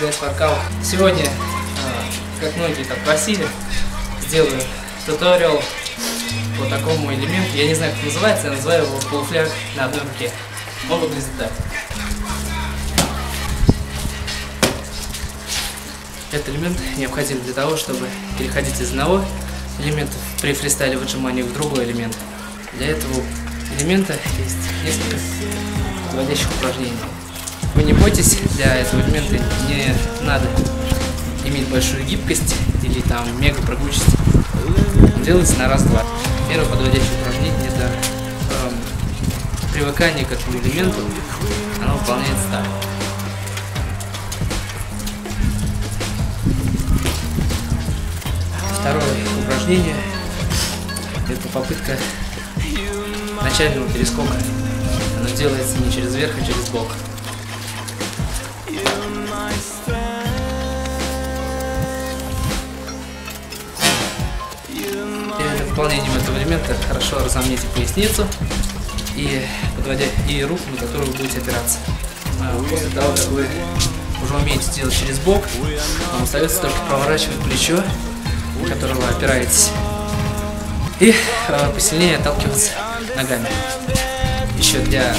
Guys Workout. Сегодня, э, как многие так просили, сделаю туториал по такому элементу. Я не знаю, как называется, я называю его полуфляг на одной руке. Он выглядит так. Этот элемент необходим для того, чтобы переходить из одного элемента при фристайле выжимания в другой элемент. Для этого элемента есть несколько вводящих упражнений. Вы не бойтесь, для этого элемента не надо иметь большую гибкость или там мега прыгучесть. Делается на раз-два. Первое подводящее упражнение это эм, привыкание к этому элементу. Оно выполняется так. Второе упражнение это попытка начального перескока. Оно делается не через верх, а через бок. Перед выполнением этого элемента хорошо разомните поясницу и подводя и руку, на которую вы будете опираться. А после того, как вы уже умеете делать через бок, вам остается только поворачивать плечо, которое вы опираетесь, и э, посильнее отталкиваться ногами. Еще для